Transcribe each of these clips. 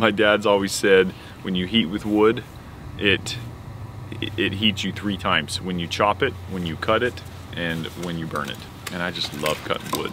My dad's always said when you heat with wood, it it heats you three times. When you chop it, when you cut it, and when you burn it. And I just love cutting wood.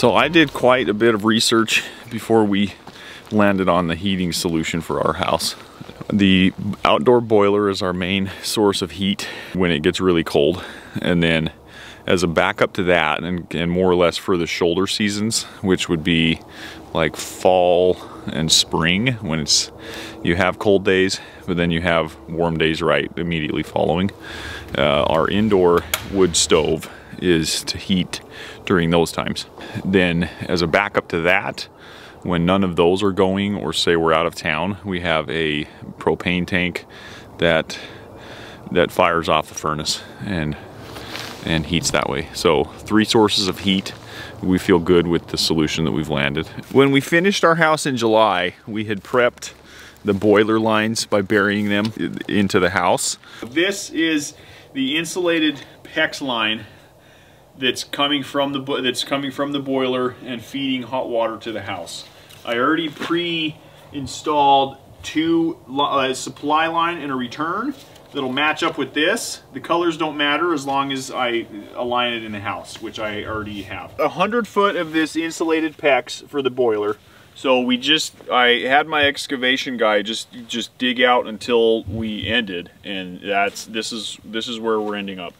So I did quite a bit of research before we landed on the heating solution for our house. The outdoor boiler is our main source of heat when it gets really cold. And then as a backup to that and, and more or less for the shoulder seasons, which would be like fall and spring when it's you have cold days, but then you have warm days right immediately following. Uh, our indoor wood stove is to heat during those times. Then as a backup to that, when none of those are going or say we're out of town, we have a propane tank that that fires off the furnace and and heats that way. So three sources of heat. We feel good with the solution that we've landed. When we finished our house in July, we had prepped the boiler lines by burying them into the house. This is the insulated PEX line that's coming from the that's coming from the boiler and feeding hot water to the house. I already pre-installed two uh, supply line and a return that'll match up with this. The colors don't matter as long as I align it in the house, which I already have. A hundred foot of this insulated PEX for the boiler. So we just, I had my excavation guy just just dig out until we ended, and that's this is this is where we're ending up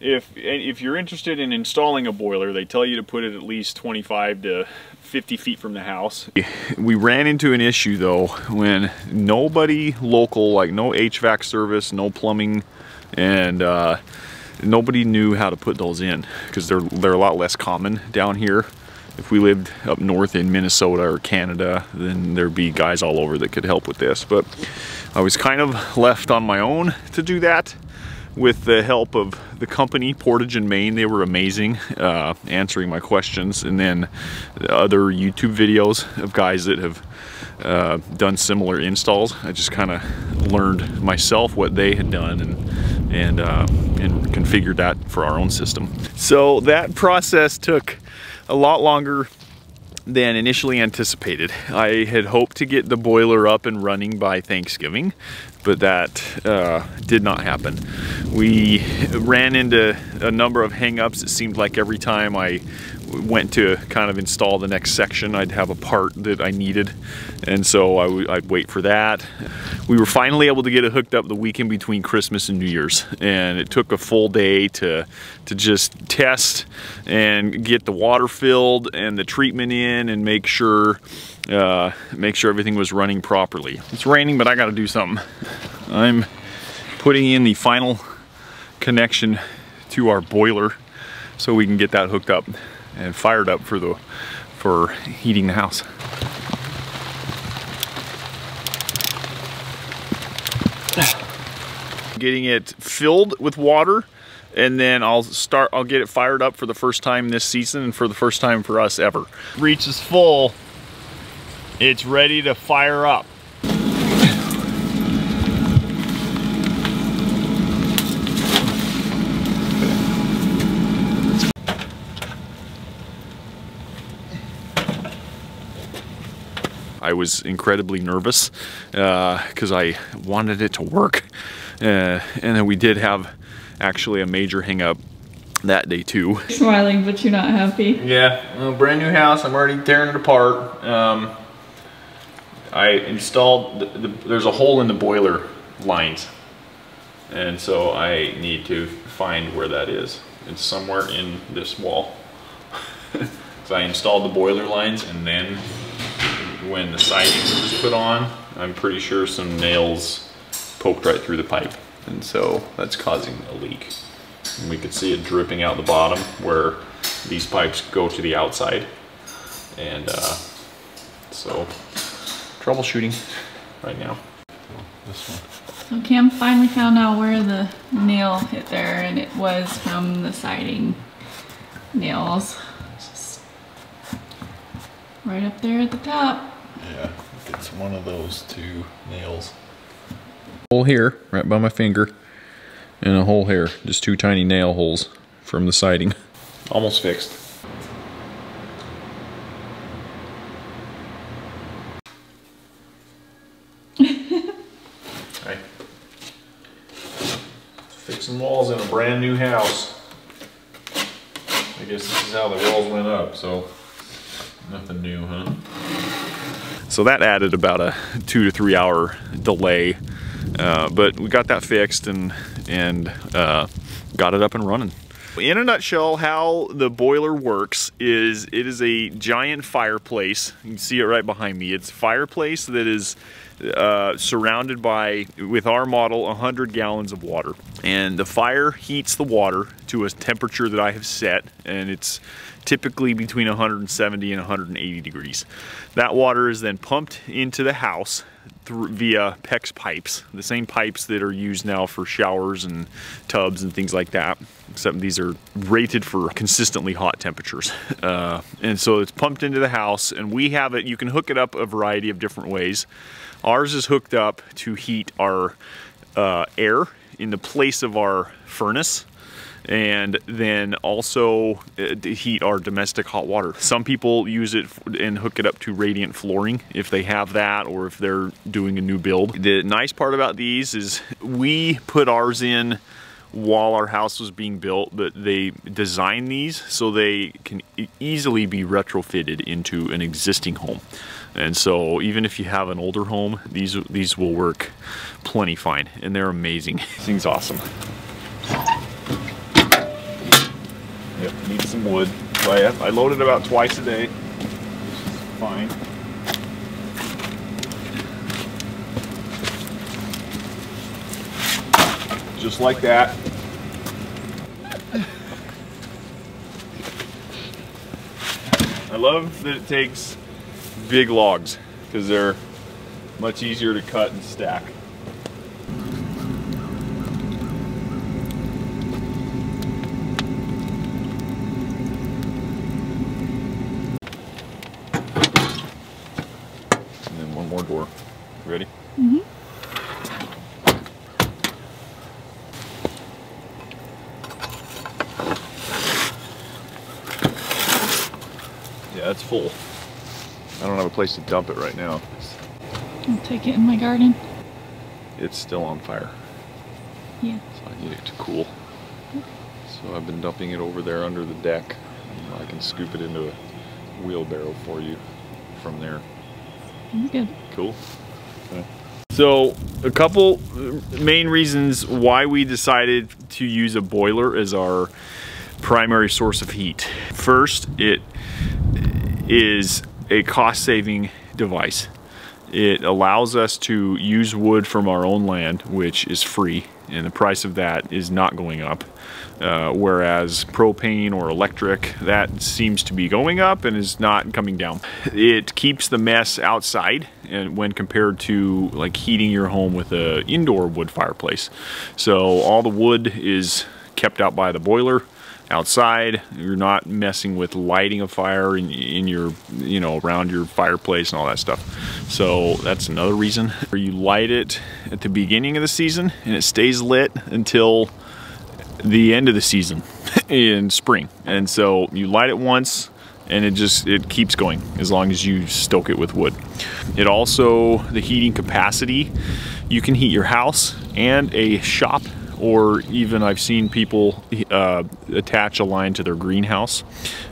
if if you're interested in installing a boiler, they tell you to put it at least 25 to 50 feet from the house. We ran into an issue though when nobody local, like no HVAC service, no plumbing, and uh, nobody knew how to put those in because they're they're a lot less common down here. If we lived up north in Minnesota or Canada, then there'd be guys all over that could help with this. But I was kind of left on my own to do that with the help of the company Portage and Main. They were amazing uh, answering my questions and then other YouTube videos of guys that have uh, done similar installs. I just kind of learned myself what they had done and and uh, and configured that for our own system. So that process took a lot longer than initially anticipated. I had hoped to get the boiler up and running by Thanksgiving, but that uh, did not happen. We ran into a number of hangups. It seemed like every time I went to kind of install the next section, I'd have a part that I needed. And so I would wait for that. We were finally able to get it hooked up the weekend between Christmas and New Year's. And it took a full day to, to just test and get the water filled and the treatment in and make sure uh, make sure everything was running properly. It's raining, but I gotta do something. I'm putting in the final connection to our boiler so we can get that hooked up and fired up for the for heating the house. Getting it filled with water and then I'll start I'll get it fired up for the first time this season and for the first time for us ever. Reach is full. It's ready to fire up. I was incredibly nervous because uh, I wanted it to work. Uh, and then we did have actually a major hangup that day too. You're Smiling, but you're not happy. Yeah, well, brand new house. I'm already tearing it apart. Um, I installed, the, the, there's a hole in the boiler lines. And so I need to find where that is. It's somewhere in this wall. so I installed the boiler lines and then when the siding was put on, I'm pretty sure some nails poked right through the pipe. And so that's causing a leak. And we could see it dripping out the bottom where these pipes go to the outside. And uh, so troubleshooting. right now. This one. So Cam finally found out where the nail hit there, and it was from the siding nails. Just right up there at the top. Yeah, it's one of those two nails. Hole here, right by my finger, and a hole here. Just two tiny nail holes from the siding. Almost fixed. Right. Fixing walls in a brand new house. I guess this is how the walls went up, so nothing new, huh? So that added about a two to three hour delay, uh, but we got that fixed and and uh, got it up and running. In a nutshell, how the boiler works is it is a giant fireplace. You can see it right behind me. It's a fireplace that is uh, surrounded by, with our model, 100 gallons of water. And the fire heats the water to a temperature that I have set, and it's typically between 170 and 180 degrees. That water is then pumped into the house via PEX pipes, the same pipes that are used now for showers and tubs and things like that, except these are rated for consistently hot temperatures. Uh, and so it's pumped into the house and we have it, you can hook it up a variety of different ways. Ours is hooked up to heat our uh, air in the place of our furnace and then also uh, heat our domestic hot water. Some people use it and hook it up to radiant flooring if they have that or if they're doing a new build. The nice part about these is we put ours in while our house was being built, but they designed these so they can easily be retrofitted into an existing home. And so even if you have an older home, these these will work plenty fine and they're amazing. this thing's awesome. Yep, need some wood. I, I load it about twice a day, fine. Just like that. I love that it takes big logs because they're much easier to cut and stack. And then one more door. Ready? Mm-hmm. Yeah, it's full. I don't have a place to dump it right now. I'll take it in my garden. it's still on fire, Yeah. so I need it to cool. So I've been dumping it over there under the deck. I can scoop it into a wheelbarrow for you from there. Sounds good. Cool. Okay. So, a couple main reasons why we decided to use a boiler as our primary source of heat. First, it is a cost-saving device. It allows us to use wood from our own land, which is free, and the price of that is not going up. Uh, whereas propane or electric, that seems to be going up and is not coming down. It keeps the mess outside and when compared to like heating your home with a indoor wood fireplace. So all the wood is kept out by the boiler outside. You're not messing with lighting a fire in, in your, you know, around your fireplace and all that stuff. So that's another reason. You light it at the beginning of the season and it stays lit until the end of the season in spring. And so you light it once and it just it keeps going as long as you stoke it with wood. It also the heating capacity, you can heat your house and a shop or even I've seen people uh, attach a line to their greenhouse,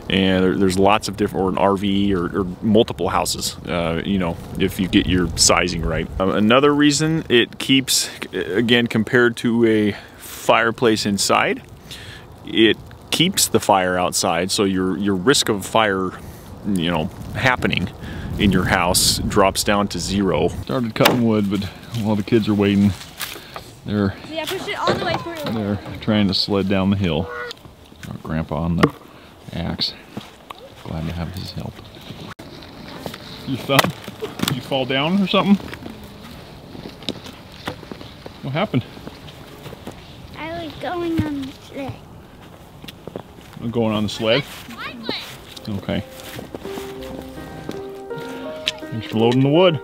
and there, there's lots of different, or an RV, or, or multiple houses. Uh, you know, if you get your sizing right. Um, another reason it keeps, again, compared to a fireplace inside, it keeps the fire outside, so your your risk of fire, you know, happening in your house drops down to zero. Started cutting wood, but while the kids are waiting, they're Yeah, push it all the way through. they're trying to sled down the hill. Our grandpa on the axe. Glad to have his help. You thumb? Did you fall down or something? What happened? I was going on the sled. I'm going on the sled? Okay. Thanks for loading the wood.